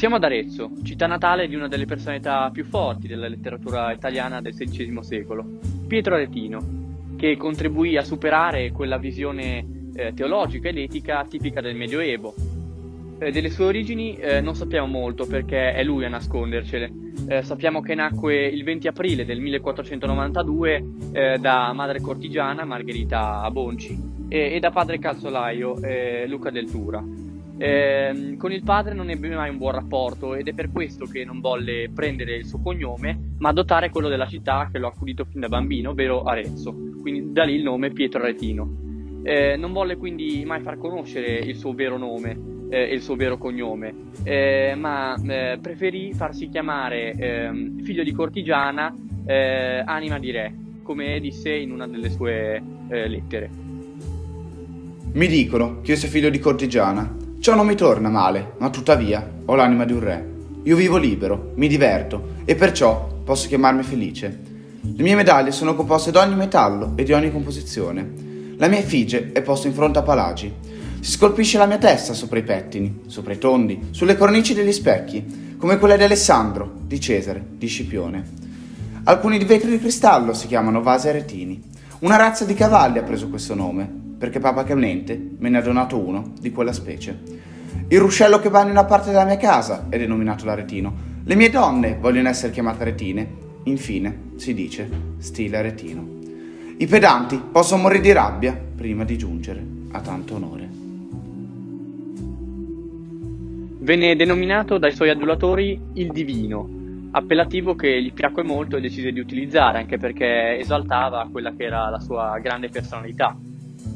Siamo ad Arezzo, città natale di una delle personalità più forti della letteratura italiana del XVI secolo, Pietro Aretino, che contribuì a superare quella visione eh, teologica ed etica tipica del Medioevo. Eh, delle sue origini eh, non sappiamo molto perché è lui a nascondercele. Eh, sappiamo che nacque il 20 aprile del 1492 eh, da madre cortigiana Margherita Bonci e, e da padre calzolaio eh, Luca Del Tura. Eh, con il padre non ebbe mai un buon rapporto ed è per questo che non volle prendere il suo cognome, ma adottare quello della città che lo ha accudito fin da bambino, ovvero Arezzo. Quindi da lì il nome Pietro Aretino. Eh, non volle quindi mai far conoscere il suo vero nome eh, e il suo vero cognome, eh, ma eh, preferì farsi chiamare ehm, figlio di cortigiana, eh, anima di re, come disse in una delle sue lettere. Mi dicono che io sia figlio di cortigiana Ciò non mi torna male, ma tuttavia ho l'anima di un re. Io vivo libero, mi diverto e perciò posso chiamarmi felice. Le mie medaglie sono composte da ogni metallo e di ogni composizione. La mia effigie è posta in fronte a Palagi. Si scolpisce la mia testa sopra i pettini, sopra i tondi, sulle cornici degli specchi, come quella di Alessandro, di Cesare, di Scipione. Alcuni vetri di cristallo si chiamano vasi aretini. Una razza di cavalli ha preso questo nome, perché Papa Clemente me ne ha donato uno di quella specie. Il ruscello che va in una parte della mia casa è denominato l'aretino. Le mie donne vogliono essere chiamate retine. Infine si dice stile aretino. I pedanti possono morire di rabbia prima di giungere a tanto onore. Venne denominato dai suoi adulatori il divino, appellativo che gli piacque molto e decise di utilizzare anche perché esaltava quella che era la sua grande personalità.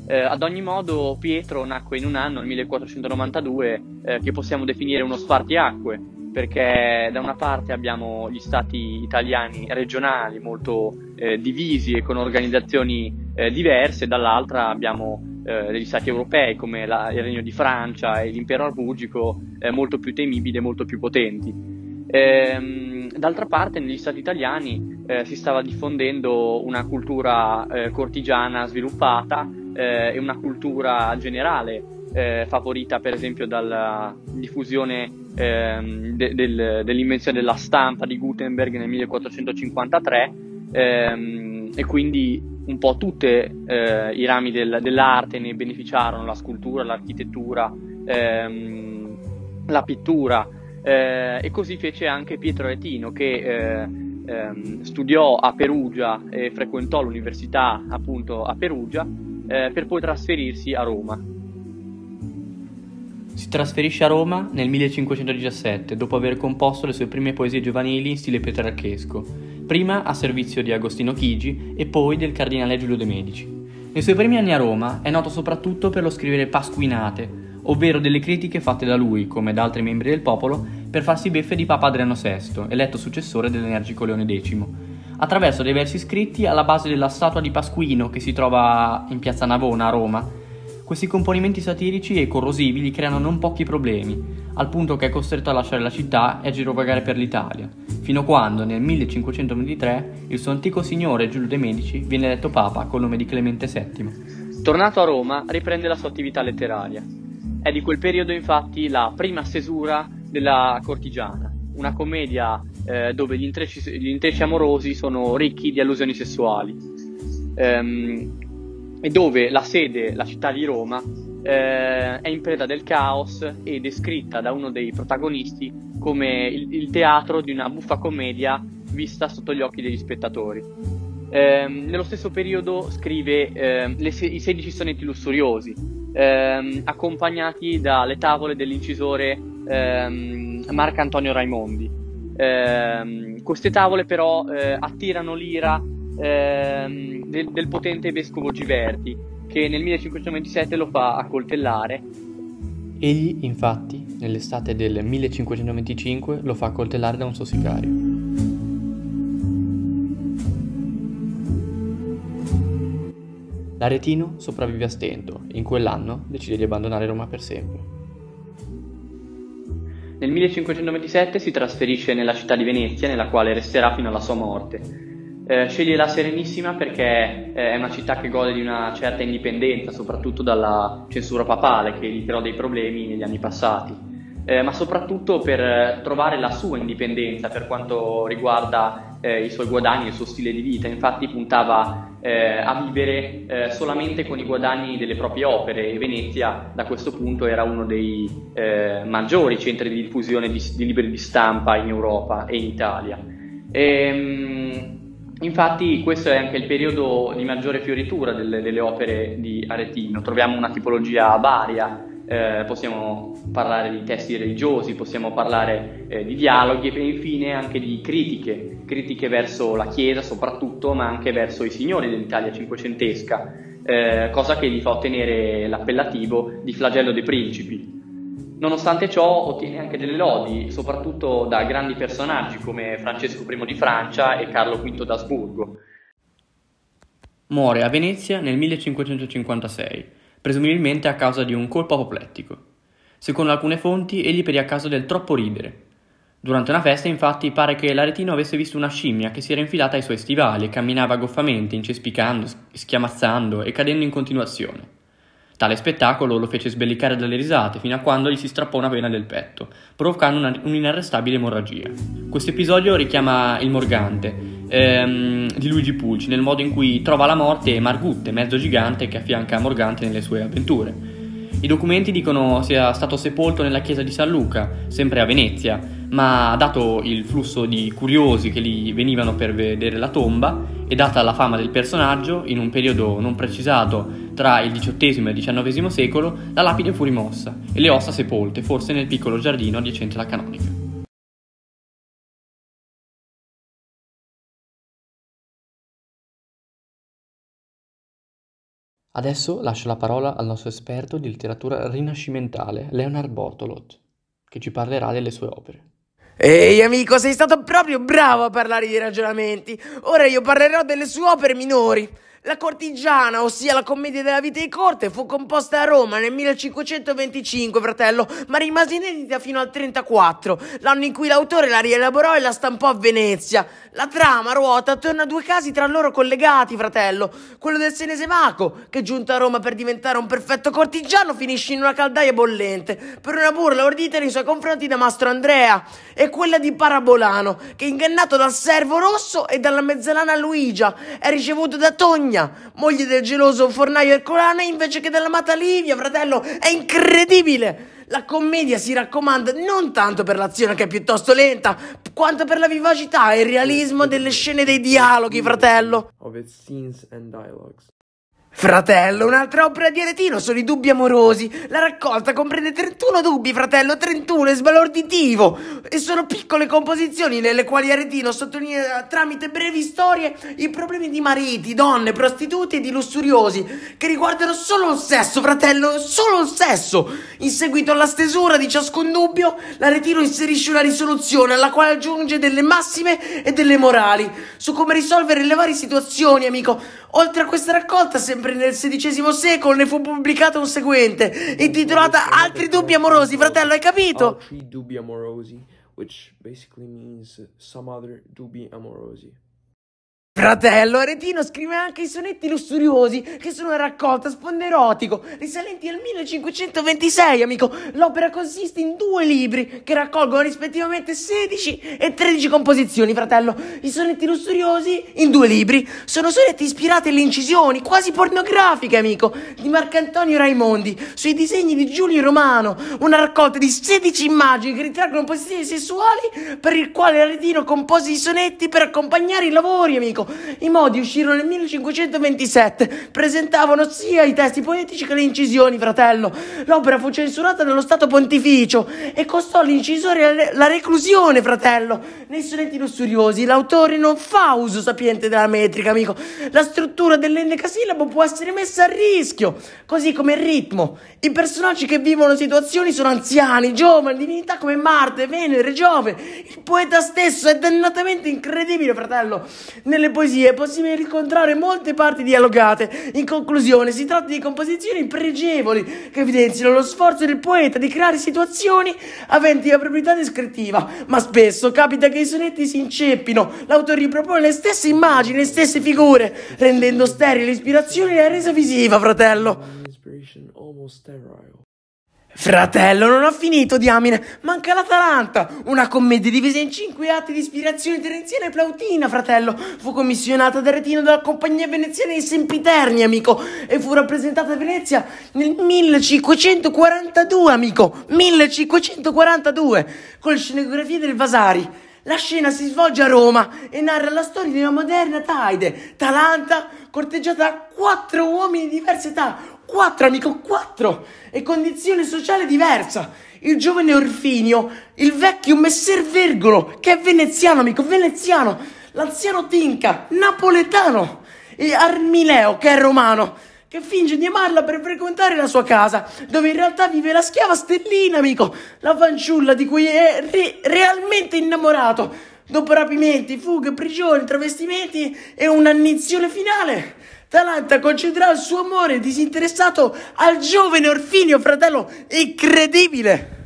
Eh, ad ogni modo Pietro nacque in un anno, nel 1492, eh, che possiamo definire uno spartiacque, perché da una parte abbiamo gli stati italiani regionali molto eh, divisi e con organizzazioni eh, diverse, dall'altra abbiamo eh, degli stati europei come la, il Regno di Francia e l'impero arbugico eh, molto più temibili e molto più potenti. Ehm, d'altra parte negli stati italiani si stava diffondendo una cultura cortigiana sviluppata eh, e una cultura generale eh, favorita per esempio dalla diffusione ehm, de- del, dell'invenzione della stampa di Gutenberg nel 1453 ehm, e quindi un po' tutti eh, i rami del, dell'arte ne beneficiarono, la scultura, l'architettura, ehm, la pittura eh, e così fece anche Pietro Retino che eh, ehm, studiò a Perugia e frequentò l'università appunto a Perugia eh, per poi trasferirsi a Roma. Si trasferisce a Roma nel 1517 dopo aver composto le sue prime poesie giovanili in stile petrarchesco, prima a servizio di Agostino Chigi e poi del cardinale Giulio de' Medici. Nei suoi primi anni a Roma è noto soprattutto per lo scrivere pasquinate, ovvero delle critiche fatte da lui, come da altri membri del popolo, per farsi beffe di Papa Adriano VI, eletto successore dell'energico Leone X, attraverso dei versi scritti alla base della statua di Pasquino che si trova in piazza Navona a Roma. Questi componimenti satirici e corrosivi gli creano non pochi problemi, al punto che è costretto a lasciare la città e a girovagare per l'Italia, fino a quando nel 1523 il suo antico signore Giulio de' Medici viene eletto papa col nome di Clemente VII. Tornato a Roma, riprende la sua attività letteraria. È di quel periodo infatti la prima stesura della Cortigiana, una commedia eh, dove gli intrecci, gli intrecci, amorosi sono ricchi di allusioni sessuali ehm, e dove la sede, la città di Roma, eh, è in preda del caos e descritta da uno dei protagonisti come il, il teatro di una buffa commedia vista sotto gli occhi degli spettatori. Eh, nello stesso periodo scrive eh, le, i 16 sonetti lussuriosi, ehm, accompagnati dalle tavole dell'incisore ehm, Marco Antonio Raimondi. Eh, queste tavole però eh, attirano l'ira ehm, del, del, potente vescovo Giverti che nel 1527 lo fa accoltellare. Egli, infatti, nell'estate del 1525 lo fa accoltellare da un suo sicario. L'Aretino sopravvive a stento e in quell'anno decide di abbandonare Roma per sempre. Nel 1527 si trasferisce nella città di Venezia, nella quale resterà fino alla sua morte. Eh, sceglie la Serenissima perché eh, è una città che gode di una certa indipendenza, soprattutto dalla censura papale che gli creò dei problemi negli anni passati. Eh, ma soprattutto per trovare la sua indipendenza per quanto riguarda eh, i suoi guadagni e il suo stile di vita. Infatti puntava eh, a vivere eh, solamente con i guadagni delle proprie opere e Venezia da questo punto era uno dei eh, maggiori centri di diffusione di, di, libri di stampa in Europa e in Italia. Ehm, Infatti questo è anche il periodo di maggiore fioritura delle, delle opere di Aretino, troviamo una tipologia varia, eh, possiamo parlare di testi religiosi, possiamo parlare eh, di dialoghi e infine anche di critiche, critiche verso la Chiesa soprattutto, ma anche verso i signori dell'Italia cinquecentesca, eh, cosa che gli fa ottenere l'appellativo di flagello dei principi. Nonostante ciò ottiene anche delle lodi, soprattutto da grandi personaggi come Francesco I di Francia e Carlo V d'Asburgo. Muore a Venezia nel 1556 presumibilmente a causa di un colpo apoplettico. Secondo alcune fonti, egli perì a causa del troppo ridere. Durante una festa, infatti, pare che l'aretino avesse visto una scimmia che si era infilata ai suoi stivali e camminava goffamente, incespicando, schiamazzando e cadendo in continuazione. Tale spettacolo lo fece sbellicare dalle risate fino a quando gli si strappò una vena del petto, provocando una, un'inarrestabile emorragia. Questo episodio richiama il Morgante ehm, di Luigi Pulci nel modo in cui trova la morte Margutte, mezzo gigante che affianca Morgante nelle sue avventure. I documenti dicono sia stato sepolto nella chiesa di San Luca, sempre a Venezia, ma dato il flusso di curiosi che lì venivano per vedere la tomba e data la fama del personaggio, in un periodo non precisato tra il XVIII e il XIX secolo, la lapide fu rimossa e le ossa sepolte, forse nel piccolo giardino adiacente alla canonica. Adesso lascio la parola al nostro esperto di letteratura rinascimentale, Leonard Bortolot, che ci parlerà delle sue opere. Ehi amico, sei stato proprio bravo a parlare di ragionamenti. Ora io parlerò delle sue opere minori. La Cortigiana, ossia la commedia della vita di corte, fu composta a Roma nel 1525, fratello, ma rimase inedita fino al 34, l'anno in cui l'autore la rielaborò e la stampò a Venezia. La trama ruota attorno a due casi tra loro collegati, fratello. Quello del Senesemaco, che giunto a Roma per diventare un perfetto cortigiano, finisce in una caldaia bollente per una burla ordita nei suoi confronti da Mastro Andrea, e quella di Parabolano, che ingannato dal servo rosso e dalla mezzalana Luigia, è ricevuto da Togna Virginia, moglie del geloso fornaio Ercolano, invece che dell'amata Livia, fratello. È incredibile! La commedia si raccomanda non tanto per l'azione che è piuttosto lenta, quanto per la vivacità e il realismo delle scene dei dialoghi, fratello. Of its scenes and dialogues. Fratello, un'altra opera di Aretino sono i dubbi amorosi. La raccolta comprende 31 dubbi, fratello, 31 è sbalorditivo. E sono piccole composizioni nelle quali Aretino sottolinea tramite brevi storie i problemi di mariti, donne, prostituti e di lussuriosi che riguardano solo il sesso, fratello, solo il sesso. In seguito alla stesura di ciascun dubbio, l'Aretino inserisce una risoluzione alla quale aggiunge delle massime e delle morali su come risolvere le varie situazioni, amico. Oltre a questa raccolta, sempre nel XVI secolo ne fu pubblicato un seguente, intitolata Altri dubbi amorosi, fratello, hai capito? Altri dubbi amorosi, which basically means some other dubbi amorosi. Fratello Aretino scrive anche i sonetti lussuriosi, che sono una raccolta sfondo erotico, risalenti al 1526, amico. L'opera consiste in due libri che raccolgono rispettivamente 16 e 13 composizioni, fratello. I sonetti lussuriosi, in due libri, sono sonetti ispirati alle incisioni, quasi pornografiche, amico, di Marcantonio Raimondi, sui disegni di Giulio Romano, una raccolta di 16 immagini che ritraggono posizioni sessuali per il quale Aretino compose i sonetti per accompagnare i lavori, amico. I modi uscirono nel 1527, presentavano sia i testi poetici che le incisioni, fratello. L'opera fu censurata dallo Stato Pontificio e costò all'incisore la reclusione, fratello. Nei sonetti lussuriosi l'autore non fa uso sapiente della metrica, amico. La struttura dell'endecasillabo può essere messa a rischio, così come il ritmo. I personaggi che vivono situazioni sono anziani, giovani, divinità come Marte, Venere, Giove. Il poeta stesso è dannatamente incredibile, fratello. Nelle poesie è possibile riscontrare molte parti dialogate. In conclusione, si tratta di composizioni pregevoli che evidenziano lo sforzo del poeta di creare situazioni aventi la proprietà descrittiva. Ma spesso capita che i sonetti si inceppino. L'autore ripropone le stesse immagini, le stesse figure, rendendo sterile l'ispirazione e la resa visiva, fratello. Fratello, non ho finito, diamine. Manca l'Atalanta. Una commedia divisa in cinque atti di ispirazione terenziana e plautina, fratello. Fu commissionata da retino dalla compagnia veneziana di Sempiterni, amico. E fu rappresentata a Venezia nel 1542, amico. 1542. Con le scenografie del Vasari. La scena si svolge a Roma e narra la storia di una moderna Taide, Talanta, corteggiata da quattro uomini di diversa età, Quattro, amico, quattro! E condizione sociale diversa. Il giovane Orfinio, il vecchio Messer Vergolo, che è veneziano, amico, veneziano. L'anziano Tinca, napoletano. E Armileo, che è romano, che finge di amarla per frequentare la sua casa, dove in realtà vive la schiava Stellina, amico, la fanciulla di cui è re- realmente innamorato. Dopo rapimenti, fughe, prigioni, travestimenti e un'annizione finale. Talanta concederà il suo amore disinteressato al giovane Orfinio, fratello incredibile.